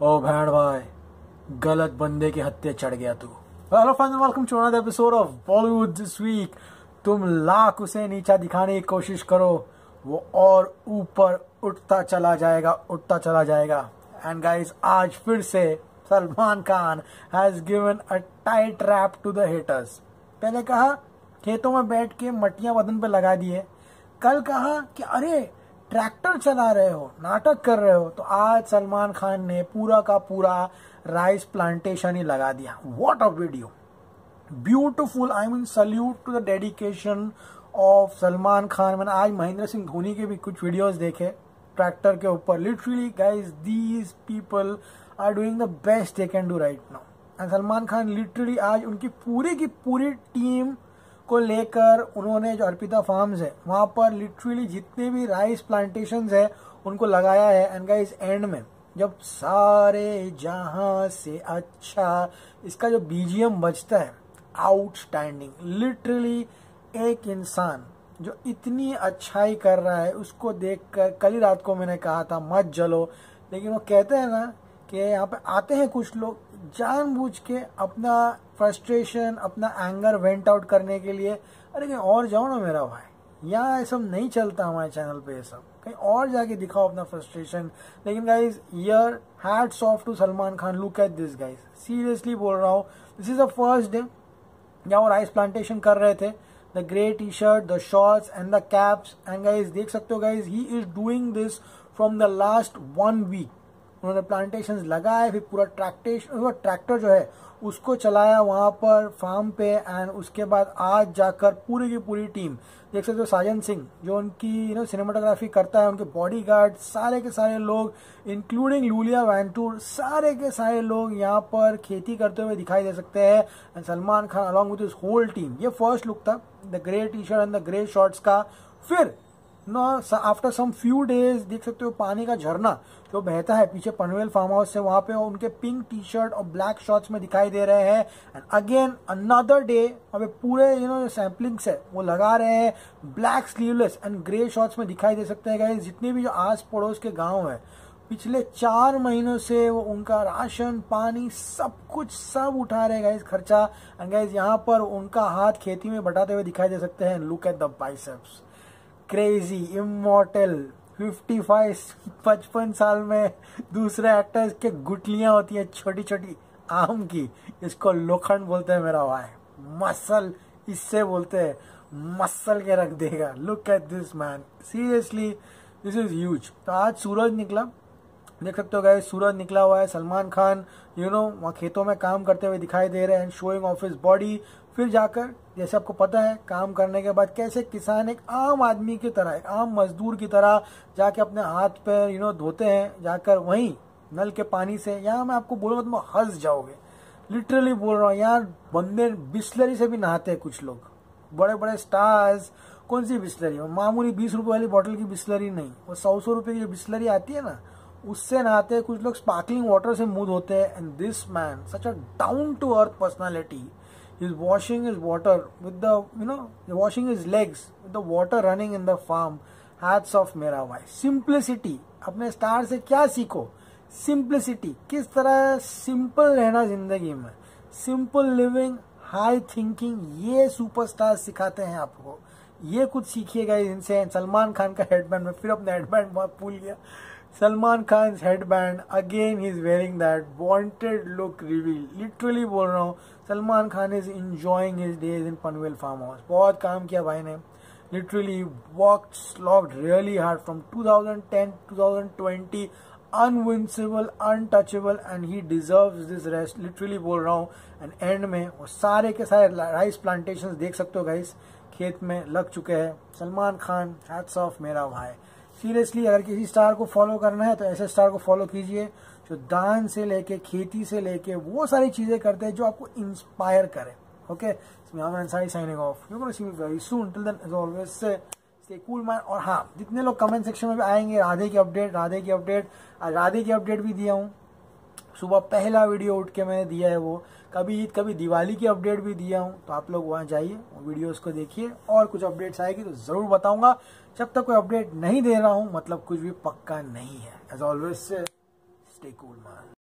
ओ भैंड भाई, गलत बंदे के हत्या चढ़ गया तू। Hello friends welcome to another episode of Bollywood this week तुम लाख उसे नीचा दिखाने की कोशिश करो, वो और ऊपर उठता चला जाएगा, उठता चला जाएगा। एंड गाइस आज फिर से Salman Khan has given a tight rap to the haters पहले कहा, खेतों में बैठ के मटियाँ बदन पे लगा दिए। कल कहा कि अरे ट्रैक्टर चला रहे हो, नाटक कर रहे हो तो आज सलमान खान ने पूरा का पूरा राइस प्लांटेशन ही लगा दिया। What a video beautiful I mean salute to the dedication of Salman Khan. मैंने आज महेंद्र सिंह धोनी के भी कुछ वीडियोस देखे ट्रैक्टर के ऊपर। Literally guys these people are doing the best they can do right now and Salman Khan literally आज उनकी पूरी की पूरी टीम को लेकर उन्होंने जो अर्पिता फार्म्स है, वहाँ पर लिटरली जितने भी राइस प्लांटेशन है, उनको लगाया है। एंड गाइस एंड में, जब सारे जहाँ से अच्छा इसका जो बीजीएम बजता है आउटस्टैंडिंग लिटरली एक इंसान जो इतनी अच्छाई कर रहा है, उसको देखकर, कल ही रात को मैंने कहा था, मत जलो। लेकिन वो कहते हैं ना कि यहाँ पे आते हैं कुछ लोग, जानबूझ के अपना फ्रस्ट्रेशन अपना एंगर वेंट आउट करने के लिए, अरे कहीं और जाओ ना मेरा भाई। यहाँ ये सब नहीं चलता हमारे चैनल पे ये सब। कहीं और जाके दिखाओ अपना फ्रस्ट्रेशन लेकिन guys year hats off to Salman Khan look at this guys seriously बोल रहा हूँ this is the first day जहाँ वो राइस प्लांटेशन कर रहे थे। The grey T shirt the shorts and the caps and guys देख सकते हो guys he is doing this from the last one week उन्होंने प्लांटेशन लगाए, फिर पूरा ट्रैक्टेशन ट्रैक्टर जो है, उसको चलाया वहाँ पर फार्म पे एंड उसके बाद आज जाकर पूरी की पूरी टीम देख सकते हो साजन सिंह जो उनकी यू नो सिनेमाटोग्राफी करता है, उनके बॉडी गार्ड सारे के सारे लोग इंक्लूडिंग लूलिया वैंटूर सारे के सारे लोग यहाँ पर खेती करते हुए दिखाई दे सकते हैं and Salman Khan along with this whole team ये फ़र्स्ट लुक था the grey T shirt and the grey shorts का, फिर no after some few days देख सकते हो पानी का झरना जो बहता है पीछे पनवेल फार्म हाउस से, वहाँ पे उनके पिंक टी शर्ट और ब्लैक शॉर्ट्स में दिखाई दे रहे हैं। एंड अगेन अनदर डे अभी पूरे यू नो सैम्पलिंग्स है, वो लगा रहे हैं। Black sleeveless and grey shorts में दिखाई दे सकते हैं जितने भी जो आस पड़ोस के गाँव है। पिछले चार महीनों से वो उनका राशन, पानी, सब कुछ, सब उठा रहे गाइस खर्चा। एंड गाइस यहाँ पर उनका हाथ खेती में बटाते हुए दिखाई दे सकते हैं। Look at the biceps crazy immortal 55 पचपन साल में दूसरे एक्टर्स के गुटलियाँ होती है छोटी छोटी आम की। इसको लोखंड बोलते हैं मेरा भाई। मसल, इससे बोलते हैं, मसल के रख देगा। Look at this man seriously this is huge तो आज सूरज निकला देख सकते हो गए सूरज निकला हुआ है, सलमान खान यू नो वहाँ खेतों में काम करते हुए दिखाई दे रहे हैं शोइंग ऑफ़ हिज बॉडी फिर जाकर, जैसे आपको पता है, काम करने के बाद कैसे किसान एक आम आदमी की तरह, एक आम मजदूर की तरह जाके अपने हाथ पैर यू नो धोते हैं, जाकर वहीं नल के पानी से, यहाँ मैं आपको बोलूँगा तुम हंस जाओगे। लिटरली बोल रहा हूँ यहाँ बंदे बिस्लरी से भी नहाते हैं कुछ लोग। बड़े बड़े स्टार्स कौन सी बिस्लरी? मामूली बीस रुपए वाली बॉटल की बिस्लरी नहीं, वो सौ सौ रुपए की जो बिस्लरी आती है ना उससे नहाते कुछ लोग स्पार्कलिंग वाटर से मुँह धोते हैं and this man such a down to earth personality he's washing his water with the, you know, washing his legs with the water running in the farm. Hats off, मेरा भाई। Simplicity अपने star से क्या सीखो? Simplicity किस तरह simple रहना ज़िंदगी में? सिंपल लिविंग हाई थिंकिंग ये सुपरस्टार सिखाते हैं आपको। ये कुछ सीखिएगा इनसे। सलमान खान का हेडबैंड में फिर अपने हेडबैंड भूल गया। Salman Khan headband again he is wearing that wanted look reveal literally बोल रहा हूँ Salman Khan is enjoying his days in Panvel farm house बहुत काम किया भाई ने। Literally work slogged really hard from 2010 2020 invincible untouchable and he deserve this rest literally बोल रहा हूँ एंड एंड में वो सारे के सारे राइस प्लांटेशन देख सकते हो गाइस खेत में लग चुके हैं। सलमान खान हैट्स ऑफ़ मेरा भाई। सीरियसली अगर किसी स्टार को फॉलो करना है तो ऐसे स्टार को फॉलो कीजिए, जो दान से लेके, खेती से लेके, वो सारी चीज़ें करते हैं जो आपको इंस्पायर करे okay signing off you see very soon till then always say stay cool man और हाँ जितने लोग कमेंट सेक्शन में भी आएँगे, राधे की अपडेट राधे की अपडेट राधे की अपडेट भी दिया हूँ। सुबह पहला वीडियो उठ के मैंने दिया है वो। कभी ईद, कभी दिवाली की अपडेट भी दिया हूँ तो आप लोग वहाँ जाइए वीडियोस को देखिए, और कुछ अपडेट्स आएगी तो ज़रूर बताऊँगा। जब तक कोई अपडेट नहीं दे रहा हूँ मतलब कुछ भी पक्का नहीं है। As always stay cool man